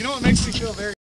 You know what makes me feel very